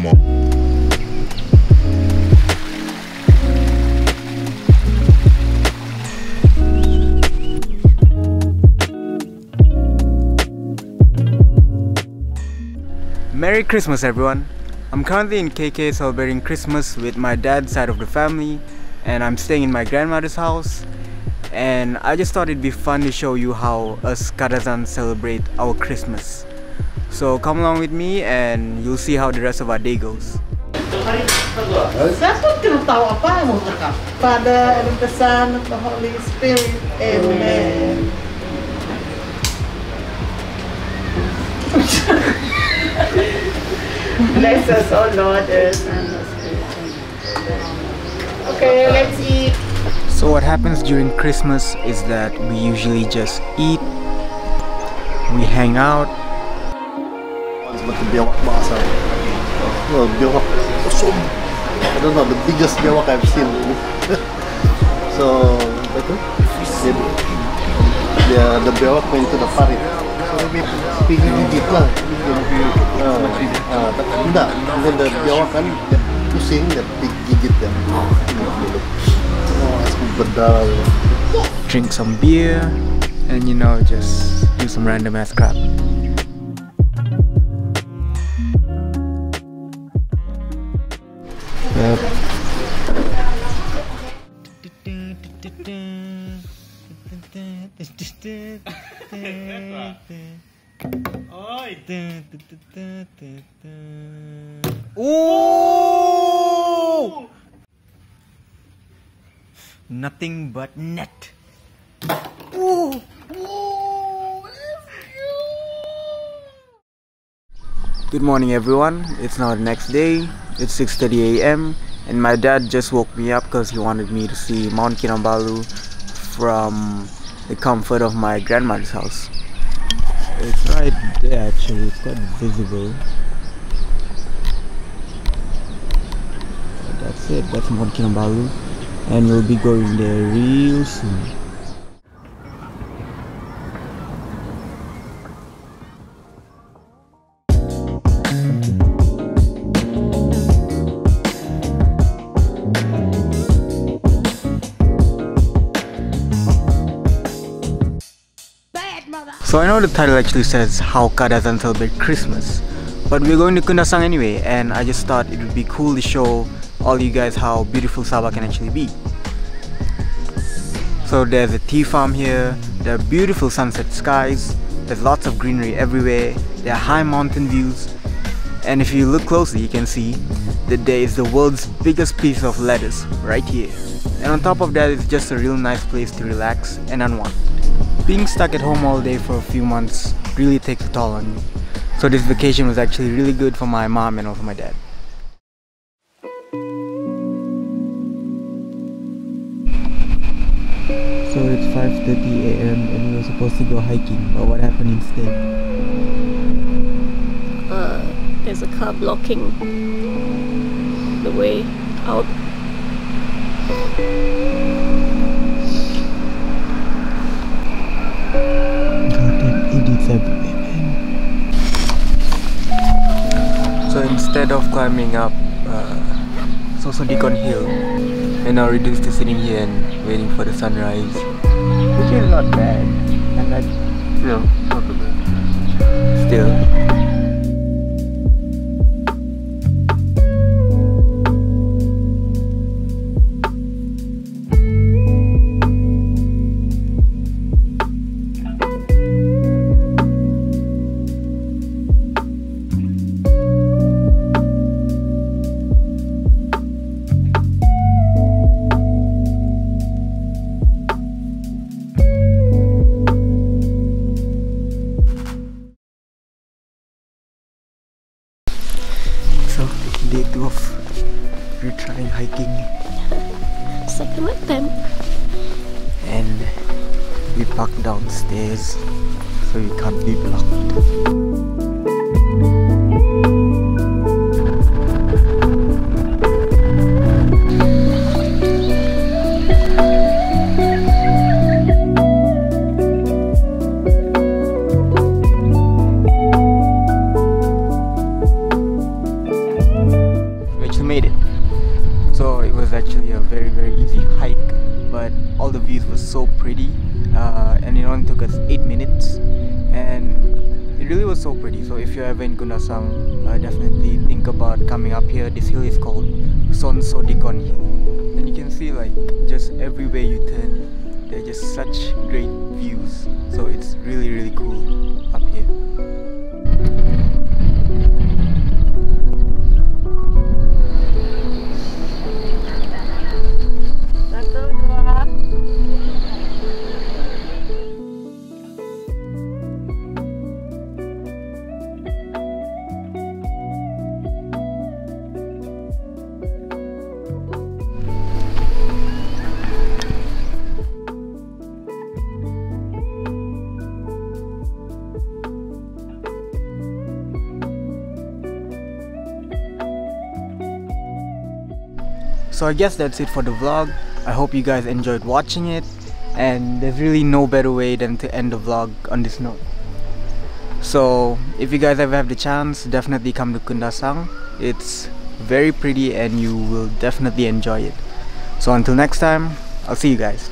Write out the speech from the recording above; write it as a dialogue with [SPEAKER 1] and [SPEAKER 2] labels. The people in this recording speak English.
[SPEAKER 1] Merry Christmas, everyone! I'm currently in KK celebrating Christmas with my dad's side of the family, and I'm staying in my grandmother's house. And I just thought it'd be fun to show you how us Kadazan celebrate our Christmas. So come along with me, and you'll see how the rest of our day goes.
[SPEAKER 2] Saya pun tidak tahu apa yang mau cakap. Pada the Son the Holy Spirit. Amen. Bless us, oh Lord, the Son of Spirit. Okay, let's eat.
[SPEAKER 1] So what happens during Christmas is that we usually just eat, we hang out,
[SPEAKER 3] Seperti biawak bahasa. Oh, biawak awesome. I don't know, the biggest biawak I've seen. so, itu? Dia, dia the biawak went to the party. So maybe pingin gigit lah. Ah, ah, tapi enggak, mungkin the biawak kan dia pusing, dia gigit dia. Oh, berdarah.
[SPEAKER 1] drink some beer, and you know, just do some random ass crap. Yep. Nothing but net. Good morning everyone. It's now the next day. It's 6:30 a.m. and my dad just woke me up because he wanted me to see Mount Kinabalu from the comfort of my grandmother's house. It's right there actually. It's quite visible. That's it. That's Mount Kinabalu and we'll be going there real soon. So I know the title actually says how Kadazan celebrate Christmas, but we're going to Kundasang anyway, and I just thought it would be cool to show all you guys how beautiful Sabah can actually be. So there's a tea farm here, there are beautiful sunset skies, there's lots of greenery everywhere, there are high mountain views, and if you look closely you can see that there is the world's biggest piece of lettuce right here. And on top of that it's just a real nice place to relax and unwind. Being stuck at home all day for a few months really takes a toll on you. So this vacation was actually really good for my mom and also my dad. So it's 5.30 a.m. and we were supposed to go hiking, but what happened instead?
[SPEAKER 4] uh, there's a car blocking the way out.
[SPEAKER 1] So instead of climbing up uh, Sosodikon Hill, we're now reduced to sitting here and waiting for the sunrise, which is not bad. Retrying hiking
[SPEAKER 4] Second attempt.
[SPEAKER 1] and we parked downstairs so we can't be blocked. All the views were so pretty uh, and it only took us 8 minutes and it really was so pretty. So if you're ever in Kundasang uh, definitely think about coming up here. This hill is called Sosodikon Hill and you can see like just everywhere you turn they're just such great views. So it's really really cool So I guess that's it for the vlog. I hope you guys enjoyed watching it and there's really no better way than to end the vlog on this note. So if you guys ever have the chance, definitely come to Kundasang. It's very pretty and you will definitely enjoy it. So until next time, I'll see you guys.